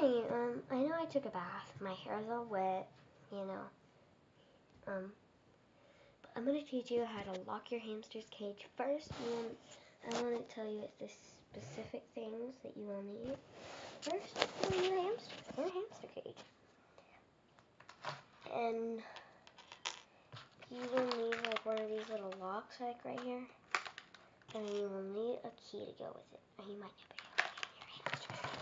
Hey, um, I know I took a bath. My hair's all wet, you know. Um, but I'm gonna teach you how to lock your hamster's cage. First, want, I want to tell you the specific things that you will need. First, you need a hamster a hamster cage. And you will need like one of these little locks like right here. And you will need a key to go with it. Or you might not be able to get in your hamster cage.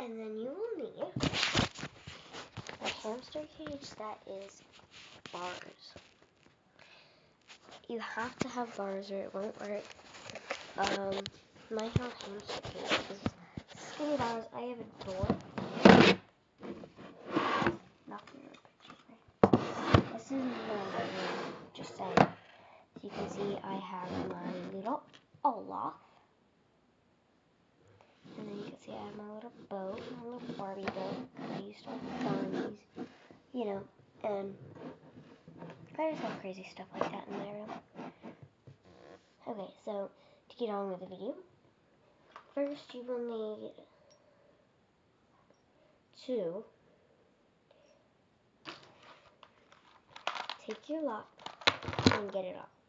And then you will need a hamster cage that is bars. You have to have bars or it won't work. Um, my hamster cage is skinny bars. I have a door. This is bedroom, just saying. As you can see, I have my little Olaf. Have my little boat, my little Barbie boat. I used to have Barbies, you know, and I just have crazy stuff like that in my room. Okay, so to get on with the video, first you will need to take your lock and get it off.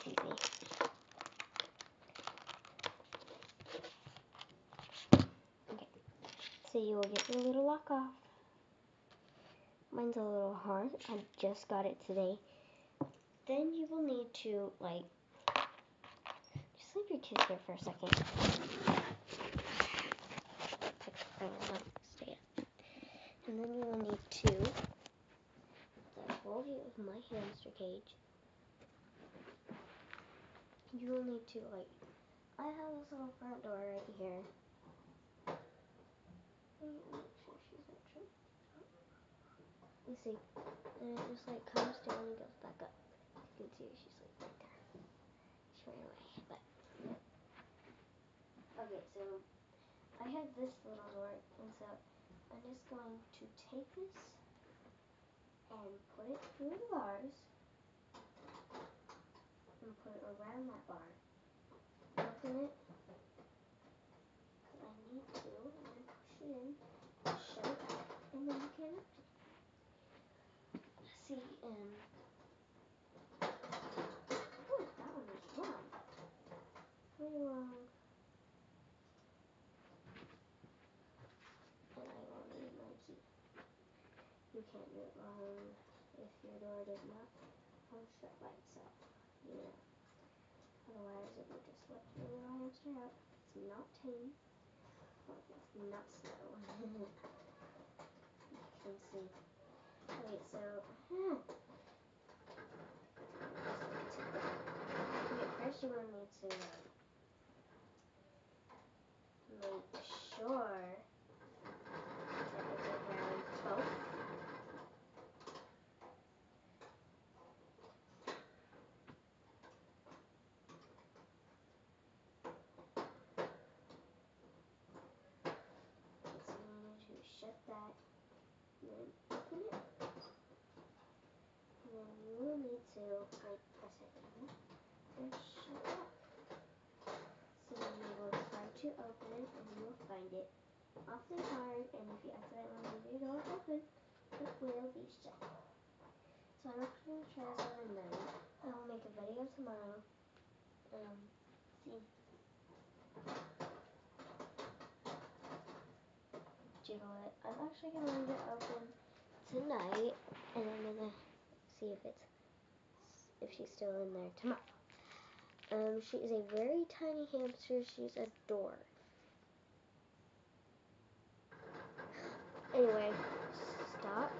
Okay, so you will get your little lock off. Mine's a little hard. I just got it today. Then you will need to, like, just leave your kids here for a second. And then you will need to, full view of my hamster cage you will need to like I have this little front door right here. You see, and it just like comes down and goes back up. You can see she's like right there. She ran away, but okay. So I have this little door, and so I'm just going to take this and put it through the bars and put it around that bar. Open it. I need to. And then push it in. Shut it. And then you can see um oh, that one is long. Very long. And I will need my. You can't do it wrong if your door does not shut by itself. Otherwise, it will just let your little hamster out. It's not tame. Well, it's not slow. you can see. Okay, so. Hmm. okay, first you will need to make sure that it's around both shut that, and then open it. And then you will need to like press it down and shut it up. So you will try to open it and you will find it awfully hard and if you accidentally leave your door open, it will be shut. So I'm not going to try this on a night. I will make a video tomorrow. Um, see. jiggle it. I'm actually going to leave it open tonight, and I'm going to see if it's if she's still in there tomorrow. Um, she is a very tiny hamster. She's a dwarf. Anyway, stop.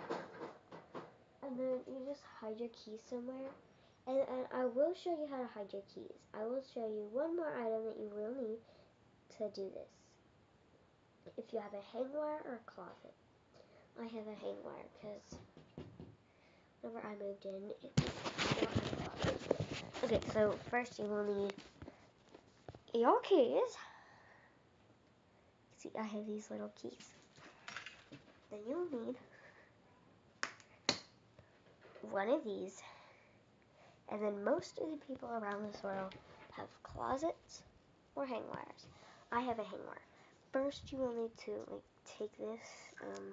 And then you just hide your keys somewhere. And, and I will show you how to hide your keys. I will show you one more item that you will need to do this if you have a hang wire or a closet. I have a hang wire because whenever I moved in, it Okay, so first you will need your keys. See, I have these little keys. Then you'll need one of these. And then most of the people around this world have closets or hang wires. I have a hang wire. First, you will need to like take this um,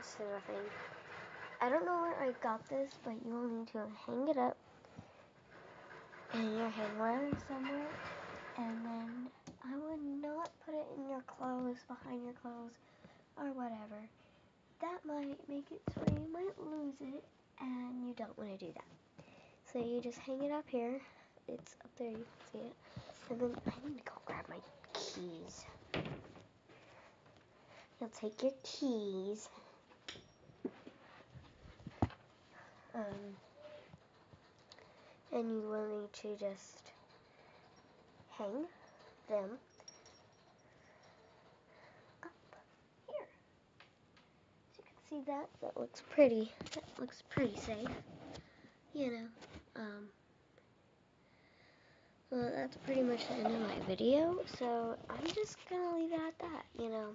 sort of thing. I don't know where I got this, but you will need to hang it up in your hang wire somewhere, and then I would not put it in your clothes, behind your clothes, or whatever. That might make it so you might lose it, and you don't want to do that. So you just hang it up here. It's up there, you can see it. And then I need to go keys. You'll take your keys. Um, and you will need to just hang them up here. So you can see that. That looks pretty. That looks pretty safe. You know. Um, well, that's pretty much the end of my video. So I'm just to leave it at that, you know.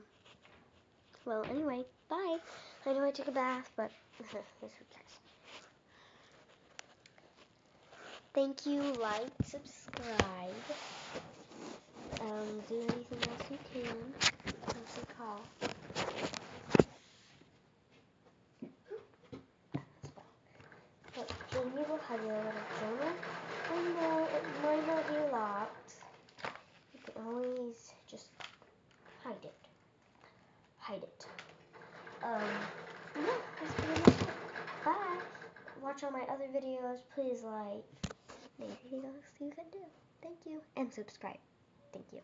Well, anyway, bye. I know I took a bath, but who cares? Thank you, like, subscribe, um, do anything else you can. What's it call? But Jamie will have your little journal. Know it might not be locked. You can always just hide it. Hide it. Um, yeah, that's pretty much it. Bye. Watch all my other videos. Please like anything else you can do. Thank you. And subscribe. Thank you.